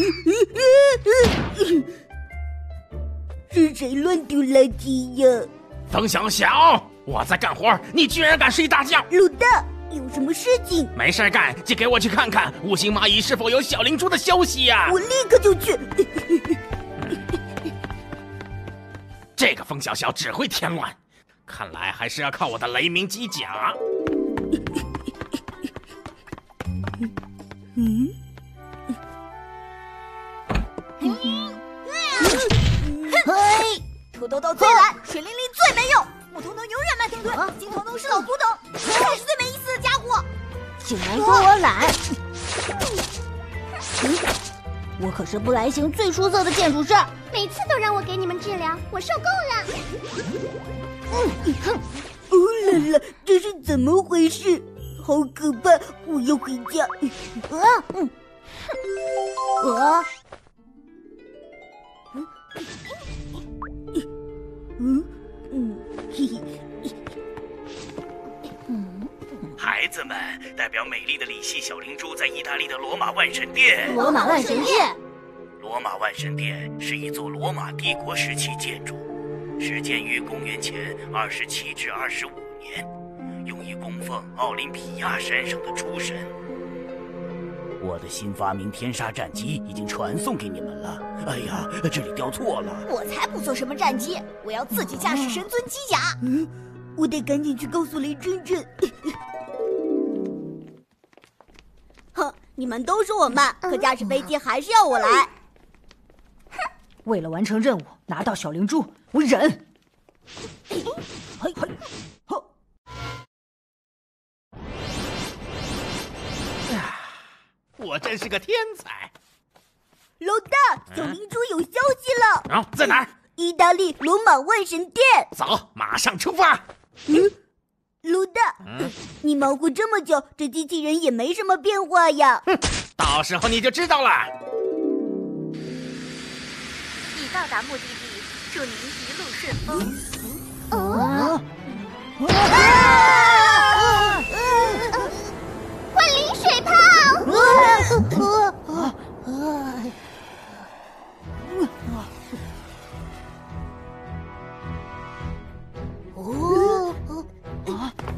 是谁乱丢垃圾呀？风小小，我在干活，你居然敢睡大觉！鲁大，有什么事情？没事干就给我去看看五星蚂蚁是否有小灵珠的消息呀！我立刻就去。这个风小小只会添乱，看来还是要靠我的雷鸣机甲。嗯。土豆豆最懒，水灵灵最没用，木头头永远慢吞吞，金彤彤是老古董，才是最没意思的家伙。竟然说我懒！我可是布莱行最出色的建筑师，每次都让我给你们治疗，我受够了。嗯哼，哦啦啦，这是怎么回事？好可怕！我要回家。啊，嗯，啊。子们，代表美丽的里希小灵珠在意大利的罗马万神殿。罗马万神殿，罗马万神殿是一座罗马帝国时期建筑，始建于公元前二十七至二十五年，用以供奉奥林匹亚山上的诸神。我的新发明天杀战机已经传送给你们了。哎呀，这里调错了！我才不做什么战机，我要自己驾驶神尊机甲。嗯，我得赶紧去告诉雷震震。你们都说我慢，可驾驶飞机还是要我来。哼，为了完成任务，拿到小灵珠，我忍。嘿，嘿，呵。我真是个天才！老大，小灵珠有消息了。啊，在哪儿？意大利罗马万神殿。走，马上出发。嗯，老大，嗯，你忙活这么久，这机器人也没什么变化呀。哼，到时候你就知道了。已到达目的地，祝您一路顺风。哦。换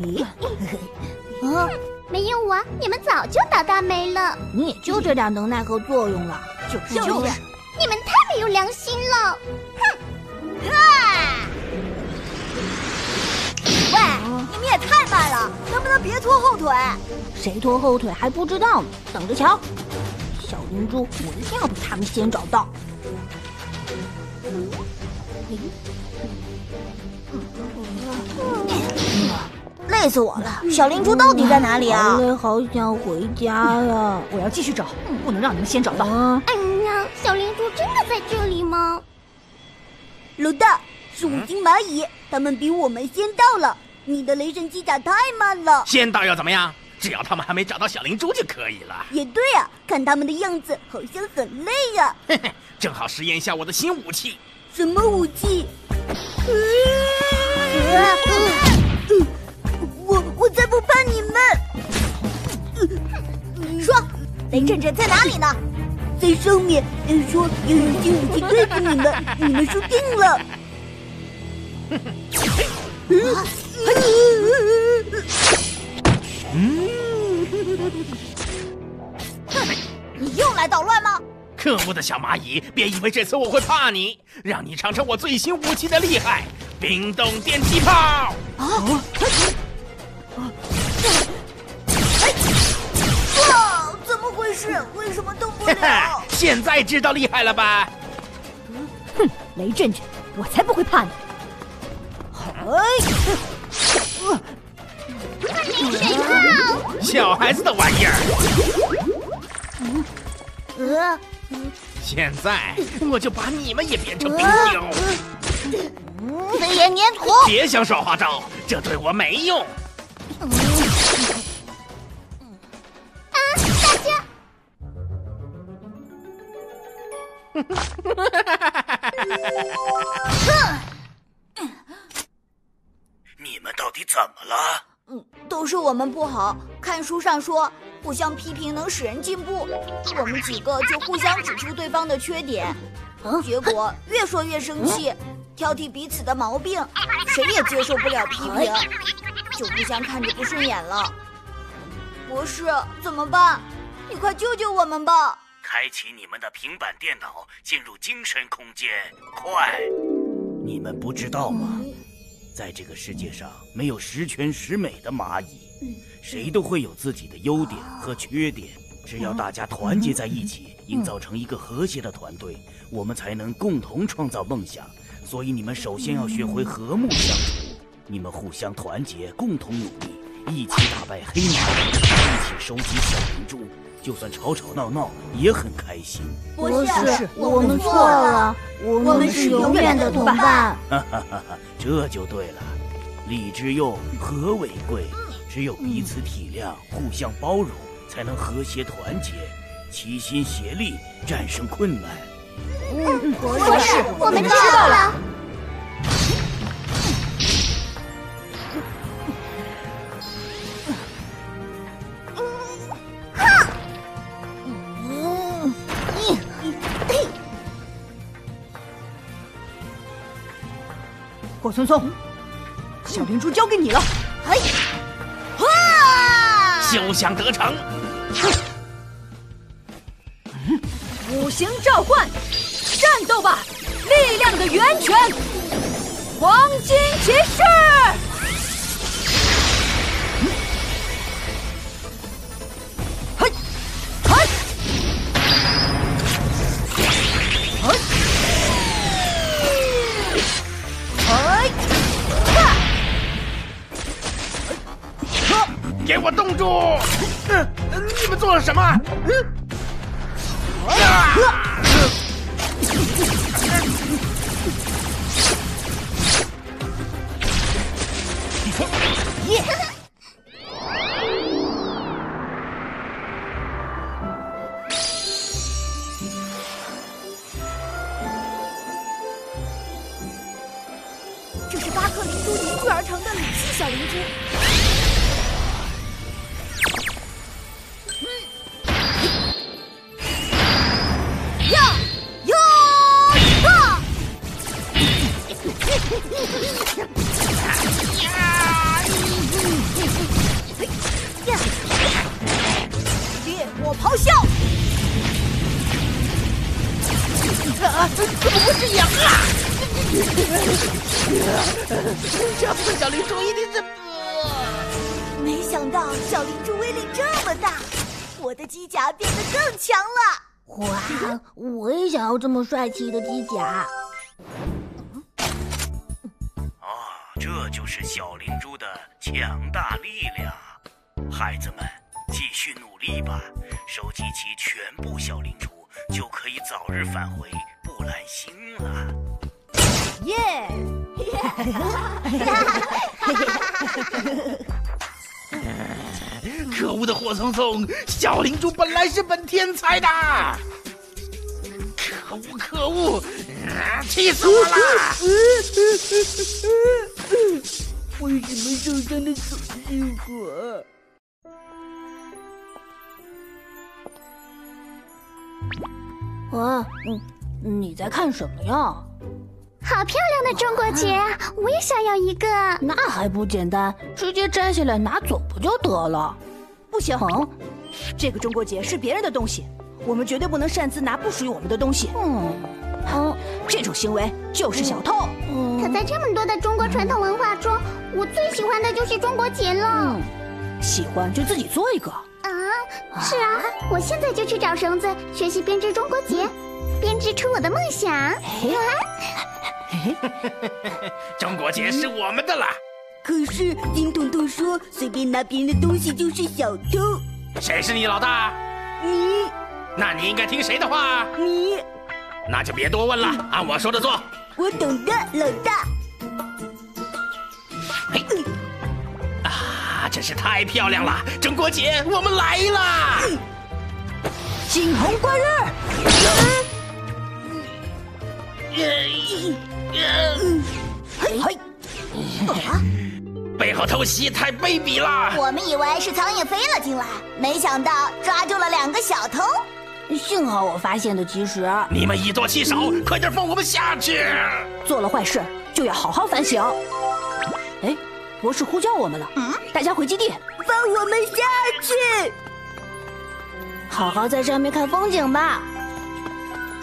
啊！咦？啊！没有我，你们早就倒大霉了。你也就这点能耐和作用了，就是就是，你们太没有良心了！哼！啊！喂，你们也太慢了，能不能别拖后腿？谁拖后腿还不知道呢，等着瞧！小灵珠，我一定要比他们先找到。累死我了！小灵珠到底在哪里啊？好累，好想回家呀！我要继续找，不能让你们先找到。哎呀，小灵珠真的在这里吗？老大，是五金蚂蚁，他们比我们先到了。你的雷神机甲太慢了。先到又怎么样？只要他们还没找到小灵珠就可以了。也对啊，看他们的样子好像很累呀。嘿嘿，正好实验一下我的新武器。什么武器？我我才不怕你们！说，雷震震在哪里呢？在上面。说要用新武器对付你们，你们输定了。嗯，你又来捣乱吗？可恶的小蚂蚁，别以为这次我会怕你，让你尝尝我最新武器的厉害——冰冻电击炮！啊！啊！啊！怎么回事？为什么动不了？现在知道厉害了吧？哼，雷震震，我才不会怕你！哎！小孩子的玩意儿。嗯，呃，现在我就把你们也变成冰雕。飞檐粘土，别想耍花招，这对我没用。你们到底怎么了？嗯，都是我们不好。看书上说，互相批评能使人进步。我们几个就互相指出对方的缺点，结果越说越生气，挑剔彼此的毛病，谁也接受不了批评，就互相看着不顺眼了。博士，怎么办？你快救救我们吧！开启你们的平板电脑，进入精神空间，快！你们不知道吗？在这个世界上，没有十全十美的蚂蚁，谁都会有自己的优点和缺点。只要大家团结在一起，营造成一个和谐的团队，我们才能共同创造梦想。所以，你们首先要学会和睦相处。你们互相团结，共同努力，一起打败黑蚂蚁，一起收集小灵珠。就算吵吵闹闹也很开心。博士，我们错了，我们是永远的同伴。哈哈哈哈这就对了。礼之用，和为贵。只有彼此体谅，互相包容，才能和谐团结，齐心协力战胜困难。嗯，博士，我们知道了。火匆匆，小灵珠交给你了。嘿，哇！休想得逞！五行召唤，战斗吧！力量的源泉，黄金骑士。做了什么？机甲变得更强了！哇，我也想要这么帅气的机甲！啊，这就是小灵珠的强大力量！孩子们，继续努力吧，收集齐全部小灵珠，就可以早日返回。布兰星了，耶！可恶的火匆匆，小灵珠本来是本天才的，可恶可恶，气死我了！为什么受伤的总是我？啊，嗯。你在看什么呀？好漂亮的中国结，我也想要一个。那还不简单，直接摘下来拿走不就得了？不行，这个中国结是别人的东西，我们绝对不能擅自拿不属于我们的东西。嗯，哦，这种行为就是小偷。可在这么多的中国传统文化中，我最喜欢的就是中国结了。喜欢就自己做一个。啊，是啊，我现在就去找绳子学习编织中国结。编织出我的梦想。中国结是我们的了。可是金彤彤说，随便拿别人的东西就是小偷。谁是你老大？你。那你应该听谁的话？你。那就别多问了，按我说的做。我懂的，老大。嘿。啊，真是太漂亮了！中国结，我们来了。惊鸿贯日。嘿，背后后偷袭太卑鄙了。我们以为是苍蝇飞了进来，没想到抓住了两个小偷。幸好我发现的及时。你们以多欺少，快点放我们下去！做了坏事就要好好反省。哎，博士呼叫我们了，大家回基地。放我们下去！好好在上面看风景吧。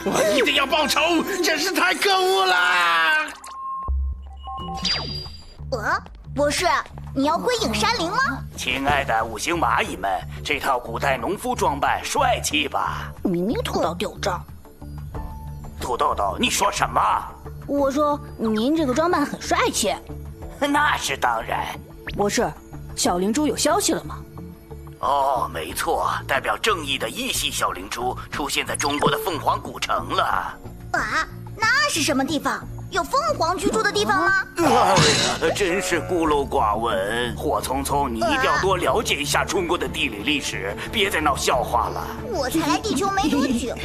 我一定要报仇，真是太可恶了！呃，博士，你要归隐山林吗？亲爱的五星蚂蚁们，这套古代农夫装扮帅气吧？明明土豆丢这儿。土豆豆，你说什么？我说您这个装扮很帅气。那是当然。博士，小灵珠有消息了吗？哦，没错，代表正义的异系小灵珠出现在中国的凤凰古城了。啊，那是什么地方？有凤凰居住的地方吗？哎呀，真是孤陋寡闻。火匆匆，你一定要多了解一下中国的地理历史，别再闹笑话了。我才来地球没多久，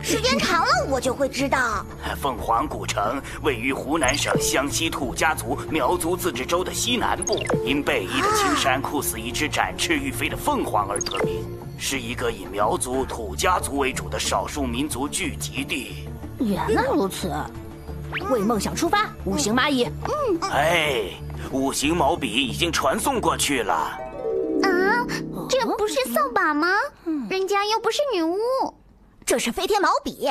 时间长了我就会知道。凤凰古城位于湖南省湘西土家族苗族自治州的西南部，因背依的青山酷似一只展翅欲飞的凤凰而得名，是一个以苗族、土家族为主的少数民族聚集地。原来如此。为梦想出发，五行蚂蚁。嗯，哎，五行毛笔已经传送过去了。啊，这不是扫把吗？人家又不是女巫。这是飞天毛笔。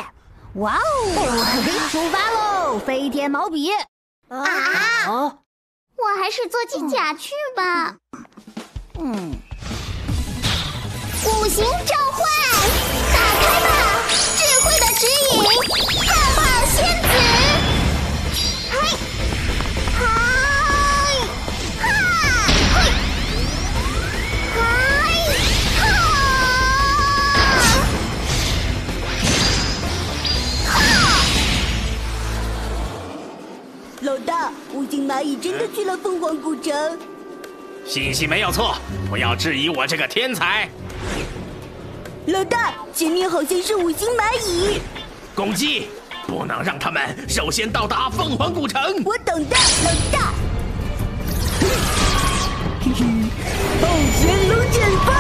哇哦，出发喽！飞天毛笔。啊！我还是做机甲去吧。嗯。五行召唤，打开吧，智慧的指引，泡泡仙蚂蚁真的去了凤凰古城。信息没有错，不要质疑我这个天才。老大，前面好像是五星蚂蚁。攻击！不能让他们首先到达凤凰古城。我懂的，老大。嘿嘿，暴旋龙卷风。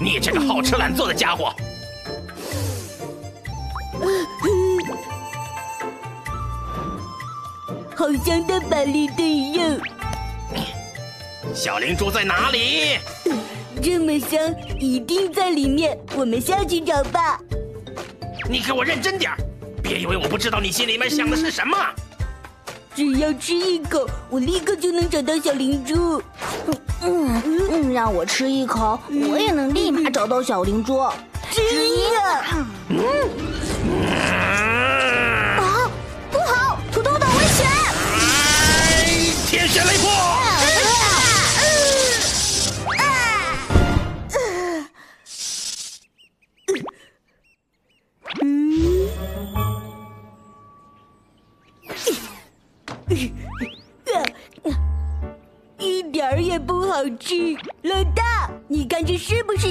你这个好吃懒做的家伙！好香的板栗对应。小灵珠在哪里？这么香，一定在里面。我们下去找吧。你给我认真点别以为我不知道你心里面想的是什么。只要吃一口，我立刻就能找到小灵珠。嗯嗯，让我吃一口，我也能立马找到小灵珠。真的？嗯。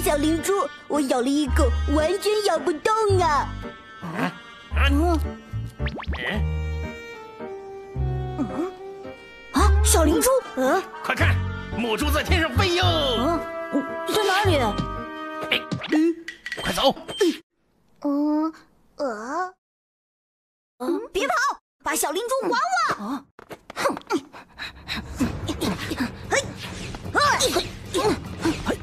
小灵珠？我咬了一口，完全咬不动啊！啊啊嗯嗯啊。小灵珠，嗯，快看，母猪在天上飞哟！嗯，在哪里？哎，嗯，快走！嗯，呃，嗯，别跑，把小灵珠还我！啊，哼！嘿，嘿，嘿，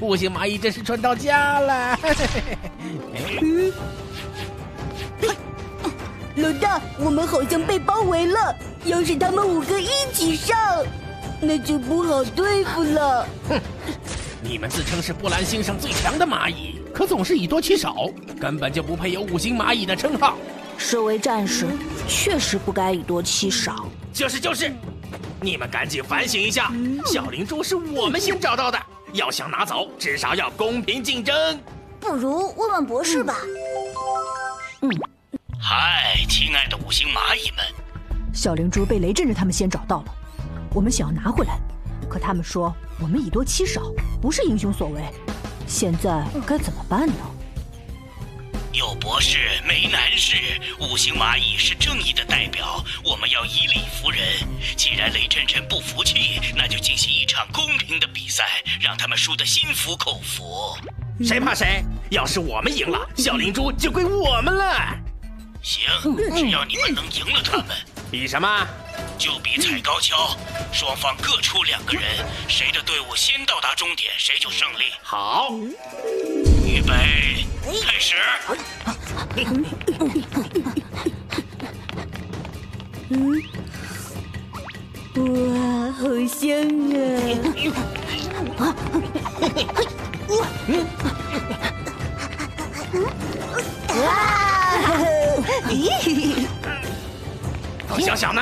五星蚂蚁真是赚到家了！嗯，老大，我们好像被包围了。要是他们五个一起上，那就不好对付了。哼，你们自称是布兰星上最强的蚂蚁，可总是以多欺少，根本就不配有五星蚂蚁的称号。身为战士，确实不该以多欺少。就是就是，你们赶紧反省一下，小灵珠是我们先找到的，要想拿走，至少要公平竞争。不如问问博士吧。嗯。嗨，亲爱的五星蚂蚁们，小灵珠被雷震震他们先找到了，我们想要拿回来，可他们说我们以多欺少，不是英雄所为，现在该怎么办呢？有博士没难事，五行蚂蚁是正义的代表，我们要以理服人。既然雷震震不服气，那就进行一场公平的比赛，让他们输得心服口服。谁怕谁？要是我们赢了，小灵珠就归我们了。行，只要你们能赢了他们，比什么？就比踩高跷，双方各出两个人，谁的队伍先到达终点，谁就胜利。好，预备，开始。嗯，哇，好香啊！咦，冯小小呢？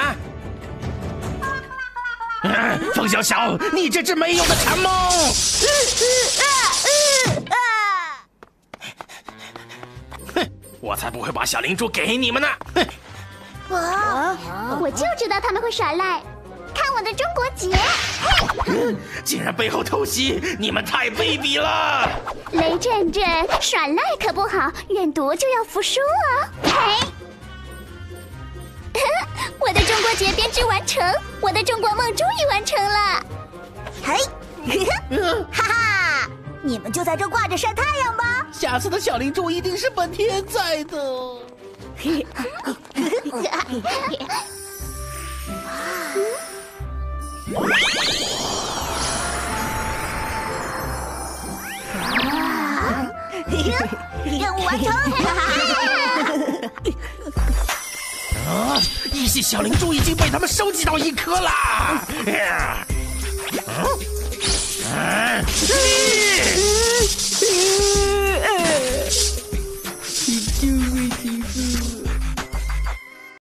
冯小小，你这只没用的馋猫！我才不会把小灵珠给你们呢！哼，我我就知道他们会耍赖，看我的中国结！竟然背后偷袭，你们太卑鄙了！雷震震耍赖可不好，愿夺就要服输哦！嘿。我的中国结编织完成，我的中国梦终于完成了。嘿，哈哈，你们就在这挂着晒太阳吧。下次的小灵珠一定是本天在的。任务完成。啊！一系小灵珠已经被他们收集到一颗啦！